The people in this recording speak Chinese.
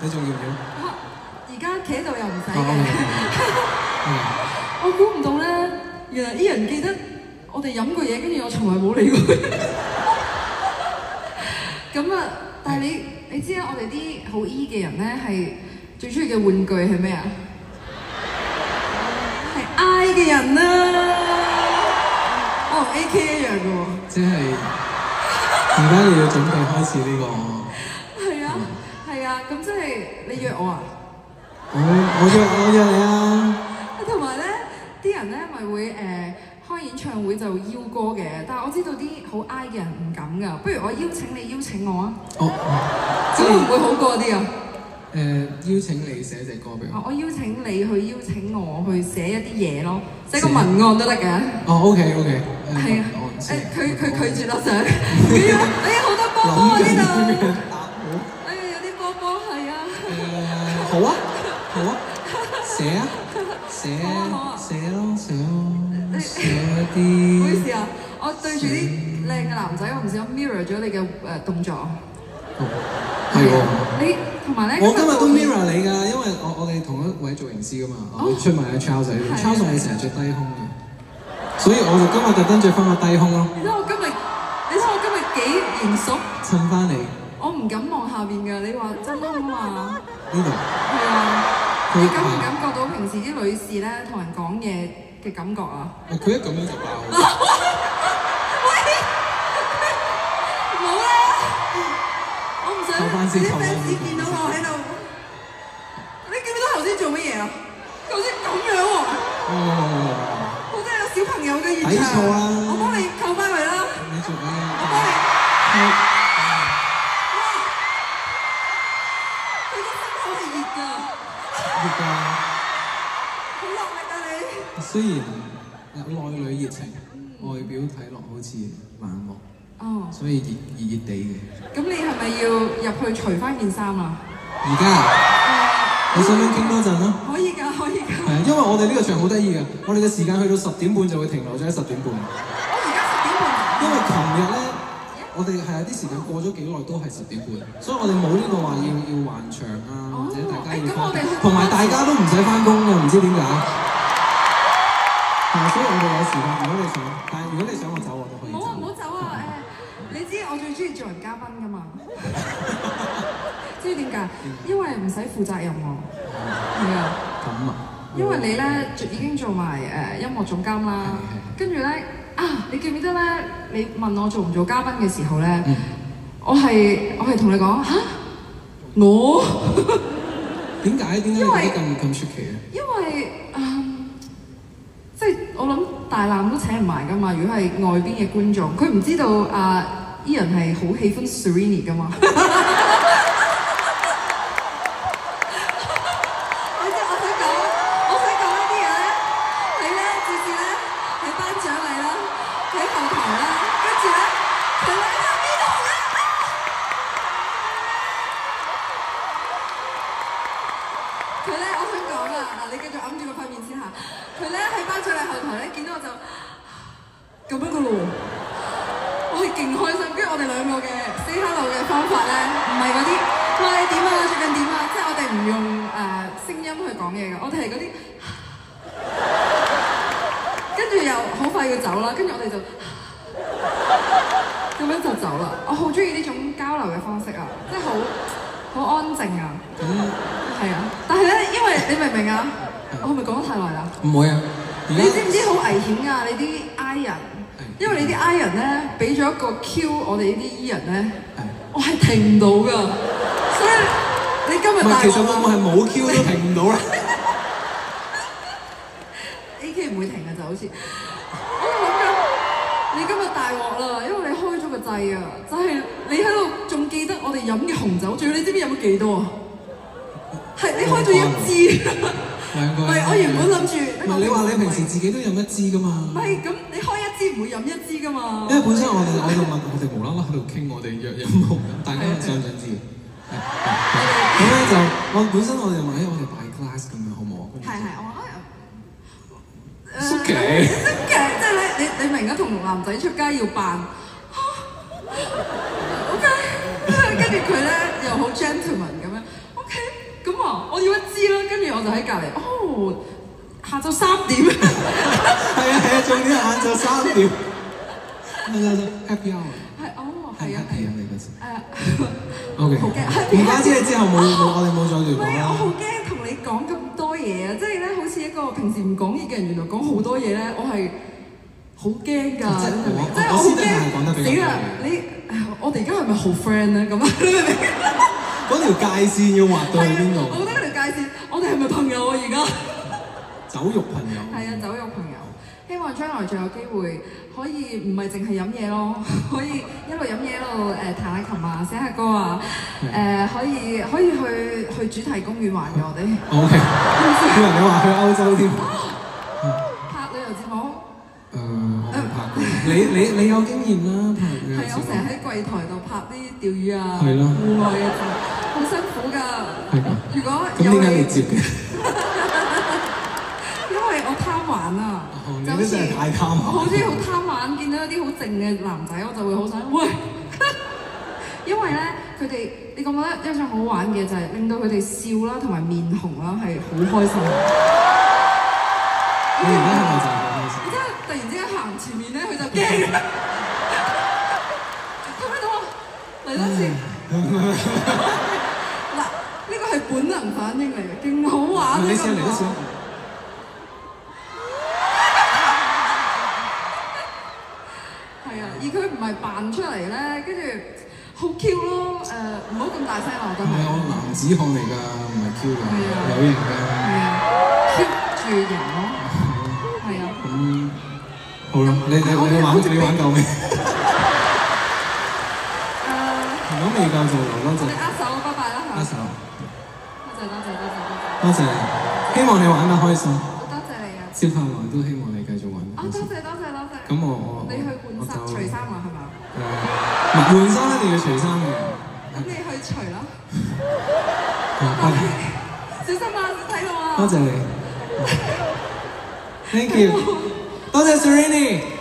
你仲要唔要？啊而家企喺度又唔使哦嘅。我估唔到咧，原來 Ian 記得我哋飲過嘢，跟住我從來冇理過佢。咁啊，但係你你知啦，我哋啲好 E 嘅人咧係最中意嘅玩具係咩啊？係 I 嘅人啦。我同 AK 一樣嘅喎。即係而家又要準備開始呢個。係啊，係啊，咁即係你約我啊？我我約我約你啊！同埋咧，啲人咧咪會誒、呃、開演唱會就邀歌嘅，但係我知道啲好 I 嘅人唔敢噶。不如我邀請你邀請我啊，哦，即咁會唔係會好過啲啊？誒邀請你寫隻歌俾我。啊我邀請你去邀請我去寫一啲嘢咯，寫個文案都得嘅。哦，OK OK，係啊，誒佢佢拒絕啦想，佢 要哎呀好多波波啊呢度，答好。哎呀有啲波波係啊。誒好啊，好啊，寫啊，寫好啊好啊。寫咯，寫咯，寫唔好意思啊，我對住啲靚嘅男仔，我唔小心 mirror 咗你嘅誒動作。係喎。你同埋咧，我今日都 mirror 你㗎，因為我我哋同一位造型師㗎嘛，我出埋阿 Charles 仔係啊，Charles 你成日着低胸嘅，所以我就今日特登着翻個低胸咯，你睇我今日，你睇我今日幾嚴肅，襯翻你我唔敢望下邊㗎。你話真空啊嘛，呢度。係啊。你感唔感覺到平時啲女士咧同人講嘢嘅感覺啊？佢一咁樣就爆。冇啦，我唔想啲 fans 先見到我喺度。你記唔記得頭先做乜嘢啊？頭先咁樣喎，哦，好似有小朋友嘅現睇場。錯啦我幫你扣翻佢啦，你做咩？我幫你。雖然內裏熱情，外表睇落好似冷漠，哦，所以熱熱熱地嘅。咁你係咪要入去除翻件衫啊？而家你想唔想傾多陣啊？可以㗎，可以㗎。係啊，因為我哋呢個場好得意嘅，我哋嘅時間去到十點半就會停留咗喺十點半。我而家十點半。因為琴日咧，我哋係有啲時間過咗幾耐都係十點半，所以我哋冇呢個話要要還場啊，或者大家要同埋大家都唔使翻工嘅，唔知點解。所以我哋有時間，如果你想，但係如果你想我走，我都可以唔好啊，唔好走。啊！誒，你知我最中意做人嘉賓噶嘛？知點解？因為唔使負責任喎。係啊，咁啊，因為你咧已經做埋誒音樂總監啦跟住咧啊，你記唔記得咧？你問我做唔做嘉賓嘅時候咧，嗯我係我係同你講嚇，我。點解點解你咁咁出奇啊？因為嗯，即係我諗大攬都請唔埋噶嘛。如果係外邊嘅觀眾，佢唔知道啊 Ian 係好喜歡 Serrini 噶嘛。你 知我想講，我想講一啲嘢咧，你咧次次咧喺頒獎嚟啦，喺後台啦，跟住咧佢咧喺邊度？佢咧，我，嗱，你繼續揞住個塊面先嚇。佢咧喺頒獎禮後台咧，見到我就咁樣噶咯，我係勁開心。跟住我哋兩個嘅 say hello 嘅方法咧，唔係嗰啲喂點啊，最近點啊，即係我哋唔用誒、呃、聲音去講嘢嘅，我哋係嗰啲，跟住又好快要走啦，跟住我哋就咁樣就走啦。我好中意呢種交流嘅方式啊，即係好好安靜啊。咁係啊，但係咧，因為你明唔明啊？我係咪講得太耐啦？唔會啊！你知唔知好危險啊？你啲 I 人，因為你啲 I 人咧，俾咗一個 Q 我哋呢啲 E 人咧，我係停唔到㗎。所以你今日大其實會唔會係冇 Q 都停唔到 啦？AK 唔會停嘅就好似，我就諗緊，你今日大鑊啦，因為你開咗個掣啊，就係、你喺度仲記得我哋飲嘅紅酒，仲要你知唔知飲咗幾多啊？係你開咗一支。兩個唔係，我原本諗住，唔係你話你平時自己都飲一支噶嘛唔？係咁，你開一支唔會飲一支噶嘛？因為本身我哋我就問我哋無啦啦喺度傾我哋約飲紅，大家想唔想知？咁咧就我本身我哋問誒我哋擺 glass 咁樣好唔好啊？係係，我話誒縮期縮期，即係咧，你你明啊？同男仔出街要扮跟住佢咧又好 gentleman 咁樣，啊，我要一支啦？跟住我就喺隔離，哦，下晝三點，係啊係啊，重點係晏晝三點。晏晝 happy hour。係哦，係啊係啊係啊，你嗰時。誒，O K，好驚唔怪之你之後冇冇，我哋冇再唔聯絡係啊，我好啦。驚同你講咁多嘢啊！即係咧，好似一個平時唔講嘢嘅人，原來講好多嘢咧，我係好驚㗎，即係我好我私底下係講得比較死啦！你我哋而家係咪好 friend 咧？咁啊，你明唔明？嗰條界線要畫到去邊度？我覺得嗰條界線，我哋係咪朋友啊？而家酒肉朋友。係啊，酒肉朋友。希望將來仲有機會可以唔係淨係飲嘢咯，可以一路飲嘢一路誒彈下琴啊、寫下歌啊，誒、可以可以去去主題公園玩嘅我哋。O K，叫人哋話去歐洲添。拍。你你你有經驗啦，係我成日喺櫃台度拍啲釣魚啊、係咯戶外嘅好辛苦㗎。係㗎如果咁有點解你接嘅？因為我貪玩啊哦，就好似你真係太貪玩我好中意好貪玩，見到一啲好靜嘅男仔，我就會好想喂。因為咧，佢哋你覺唔覺得一種好玩嘅就係令到佢哋笑啦，同埋面紅啦，係好開心。你而家係咪就係好開心我？真係突然之間行前面咧，佢就驚。聽唔聽到啊？嚟多次。嗱，呢個係本能反應嚟嘅，勁好玩呢你個試下嚟多次啊！係啊，而佢唔係扮出嚟咧，跟住好 Q 咯。誒，唔好咁大聲啦，我覺得係啊，我男子漢嚟㗎，唔係 Q 㗎，有型㗎。係啊，keep 住型咯，好啦，你你你玩你玩夠未？誒，如果未夠就留多我哋陣。握手，拜拜啦嚇。握手，多謝多謝多謝多謝你，希望你玩得開心。多謝，你啊！接下來都希望你繼續玩得啊，多謝多謝多謝。咁我我你去換衫除衫啊，係嘛？誒，換衫一定要除衫嘅。咁你去除啦。好小心啊，睇到啊。多謝你，Thank you，多謝 Sereni。